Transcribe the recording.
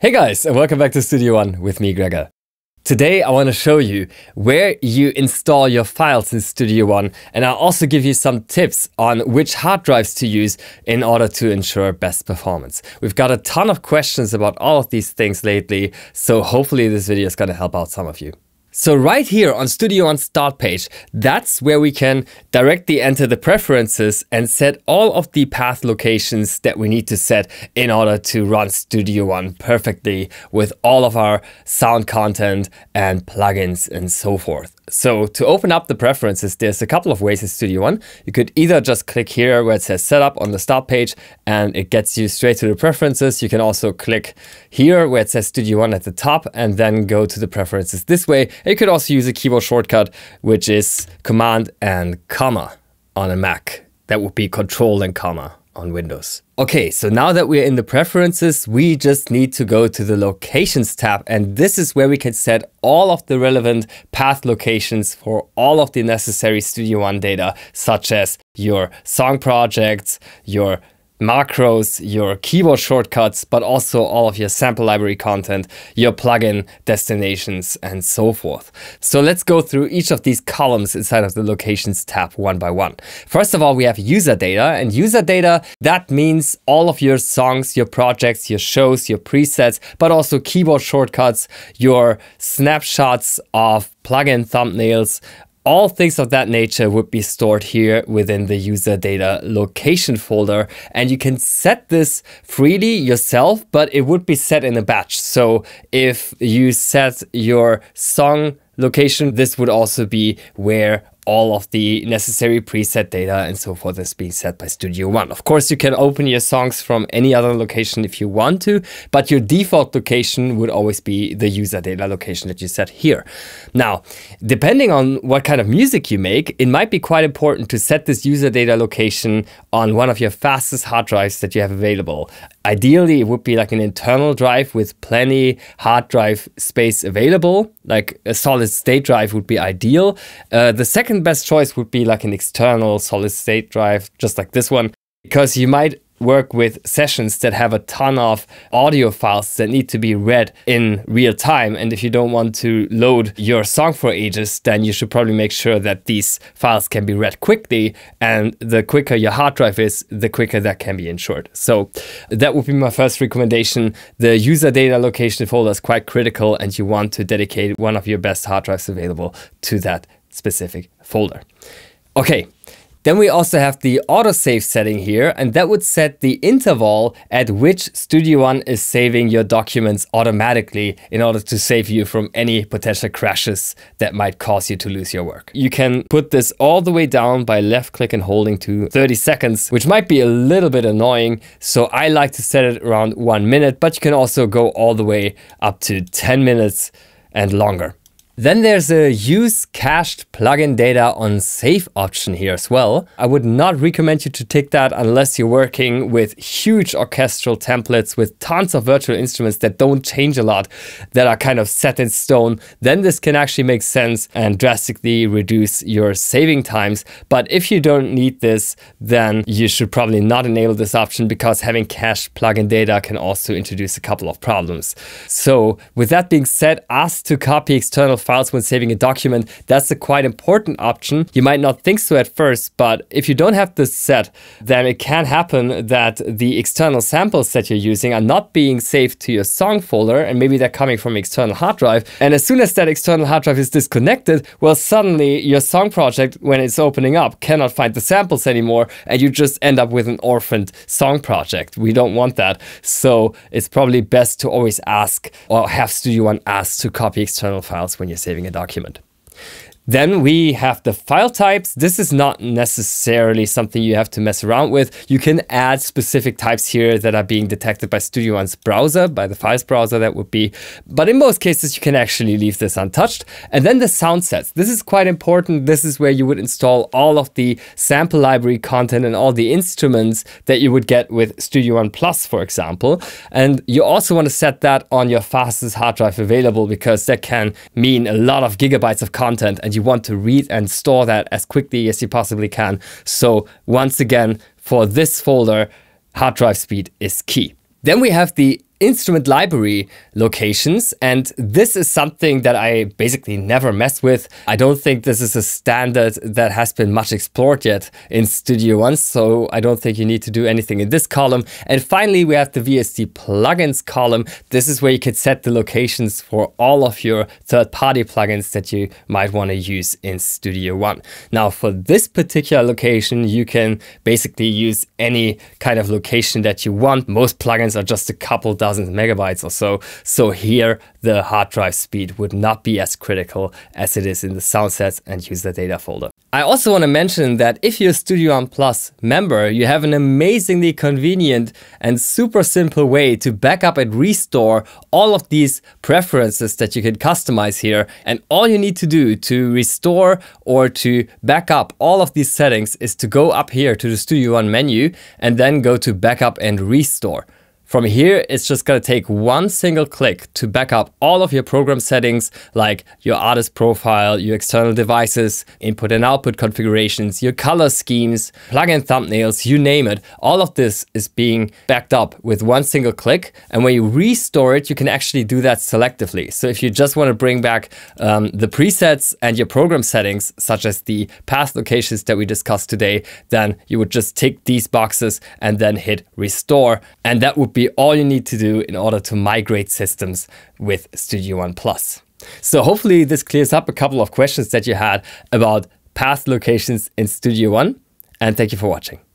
Hey guys, and welcome back to Studio One with me, Gregor. Today I want to show you where you install your files in Studio One, and I'll also give you some tips on which hard drives to use in order to ensure best performance. We've got a ton of questions about all of these things lately, so hopefully this video is going to help out some of you. So right here on Studio One start page, that's where we can directly enter the preferences and set all of the path locations that we need to set in order to run Studio One perfectly with all of our sound content and plugins and so forth. So to open up the preferences, there's a couple of ways in Studio One. You could either just click here where it says setup on the start page and it gets you straight to the preferences. You can also click here where it says Studio One at the top and then go to the preferences this way. You could also use a keyboard shortcut, which is Command and comma on a Mac. That would be Control and comma on Windows. Okay, so now that we're in the preferences, we just need to go to the locations tab and this is where we can set all of the relevant path locations for all of the necessary Studio One data, such as your song projects, your macros, your keyboard shortcuts, but also all of your sample library content, your plugin destinations, and so forth. So let's go through each of these columns inside of the locations tab one by one. First of all, we have user data and user data, that means all of your songs, your projects, your shows, your presets, but also keyboard shortcuts, your snapshots of plugin thumbnails, all things of that nature would be stored here within the user data location folder. And you can set this freely yourself, but it would be set in a batch. So if you set your song location, this would also be where all of the necessary preset data and so forth is being set by Studio One. Of course, you can open your songs from any other location if you want to, but your default location would always be the user data location that you set here. Now, depending on what kind of music you make, it might be quite important to set this user data location on one of your fastest hard drives that you have available. Ideally, it would be like an internal drive with plenty hard drive space available, like a solid state drive would be ideal. Uh, the second second best choice would be like an external solid state drive, just like this one, because you might work with sessions that have a ton of audio files that need to be read in real time. And if you don't want to load your song for ages, then you should probably make sure that these files can be read quickly. And the quicker your hard drive is, the quicker that can be ensured. So that would be my first recommendation. The user data location folder is quite critical, and you want to dedicate one of your best hard drives available to that specific folder. Okay, then we also have the autosave setting here, and that would set the interval at which Studio One is saving your documents automatically in order to save you from any potential crashes that might cause you to lose your work. You can put this all the way down by left click and holding to 30 seconds, which might be a little bit annoying. So I like to set it around one minute, but you can also go all the way up to 10 minutes and longer. Then there's a use cached plugin data on save option here as well. I would not recommend you to tick that unless you're working with huge orchestral templates with tons of virtual instruments that don't change a lot, that are kind of set in stone. Then this can actually make sense and drastically reduce your saving times. But if you don't need this, then you should probably not enable this option because having cached plugin data can also introduce a couple of problems. So with that being said, ask to copy external files when saving a document, that's a quite important option. You might not think so at first, but if you don't have this set, then it can happen that the external samples that you're using are not being saved to your song folder, and maybe they're coming from external hard drive. And as soon as that external hard drive is disconnected, well, suddenly your song project, when it's opening up, cannot find the samples anymore, and you just end up with an orphaned song project. We don't want that. So it's probably best to always ask or have Studio One ask to copy external files when you're saving a document. Then we have the file types. This is not necessarily something you have to mess around with. You can add specific types here that are being detected by Studio One's browser, by the files browser that would be. But in most cases, you can actually leave this untouched. And then the sound sets. This is quite important. This is where you would install all of the sample library content and all the instruments that you would get with Studio One Plus, for example. And you also want to set that on your fastest hard drive available because that can mean a lot of gigabytes of content and you want to read and store that as quickly as you possibly can. So once again, for this folder, hard drive speed is key. Then we have the instrument library locations. And this is something that I basically never mess with. I don't think this is a standard that has been much explored yet in Studio One. So I don't think you need to do anything in this column. And finally, we have the VST plugins column. This is where you can set the locations for all of your third party plugins that you might want to use in Studio One. Now for this particular location, you can basically use any kind of location that you want. Most plugins are just a couple dozen megabytes or so. So here the hard drive speed would not be as critical as it is in the sound sets and user data folder. I also want to mention that if you're a Studio One Plus member, you have an amazingly convenient and super simple way to back up and restore all of these preferences that you can customize here. And all you need to do to restore or to back up all of these settings is to go up here to the Studio One menu and then go to backup and restore. From here, it's just gonna take one single click to back up all of your program settings, like your artist profile, your external devices, input and output configurations, your color schemes, plugin thumbnails, you name it. All of this is being backed up with one single click. And when you restore it, you can actually do that selectively. So if you just wanna bring back um, the presets and your program settings, such as the path locations that we discussed today, then you would just tick these boxes and then hit restore. And that would be all you need to do in order to migrate systems with Studio One Plus. So hopefully this clears up a couple of questions that you had about path locations in Studio One and thank you for watching.